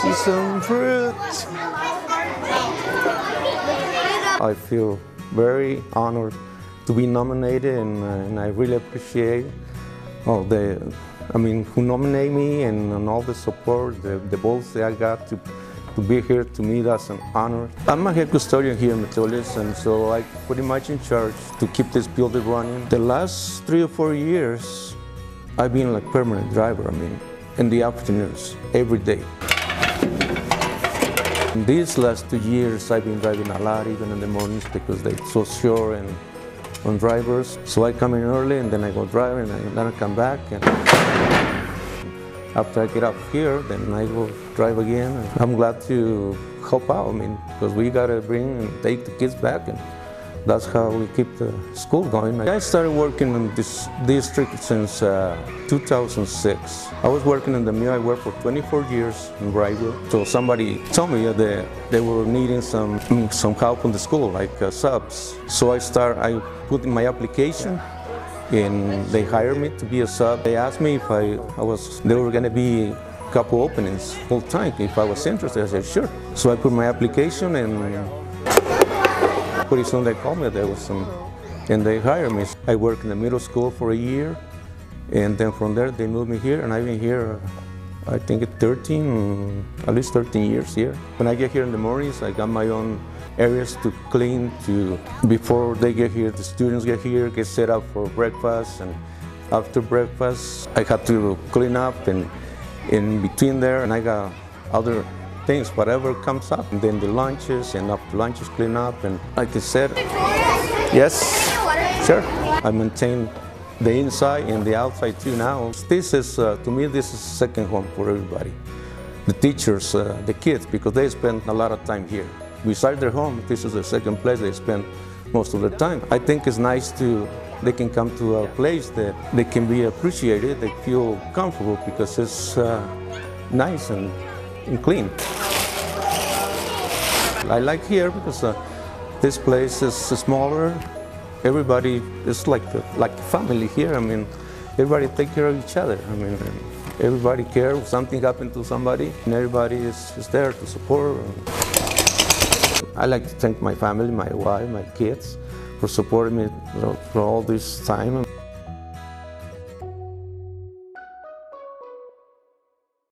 see some fruit. I feel very honored to be nominated, and, uh, and I really appreciate all the, I mean, who nominate me and, and all the support, the, the votes that I got to, to be here. To me, that's an honor. I'm a head custodian here in Metolius, and so I pretty much in charge to keep this building running. The last three or four years, I've been like permanent driver. I mean, in the afternoons, every day. In these last two years, I've been driving a lot, even in the mornings, because they're so sure and on drivers. So I come in early and then I go driving and then I come back. And after I get up here, then I go drive again. I'm glad to help out, I mean, because we gotta bring and take the kids back and that's how we keep the school going. I started working in this district since uh, 2006. I was working in the mill. I worked for 24 years in Brightwood. So somebody told me that they were needing some some help in the school, like uh, subs. So I start. I put in my application, and they hired me to be a sub. They asked me if I, I was. There were going to be a couple openings full time. If I was interested, I said sure. So I put my application and pretty soon they called me, there was some, and they hired me. I worked in the middle school for a year, and then from there they moved me here, and I've been here, I think 13, at least 13 years here. When I get here in the mornings, I got my own areas to clean, to, before they get here, the students get here, get set up for breakfast, and after breakfast, I had to clean up, and in between there, and I got other things, whatever comes up. And then the lunches and after lunches clean up. And like I said, yes, sure. I maintain the inside and the outside too now. This is, uh, to me, this is second home for everybody. The teachers, uh, the kids, because they spend a lot of time here. Besides their home, this is the second place they spend most of their time. I think it's nice to, they can come to a place that they can be appreciated, they feel comfortable because it's uh, nice and, and clean. I like here because uh, this place is smaller. Everybody is like like family here. I mean, everybody take care of each other. I mean, everybody care if something happened to somebody, and everybody is, is there to support. I like to thank my family, my wife, my kids, for supporting me for all this time.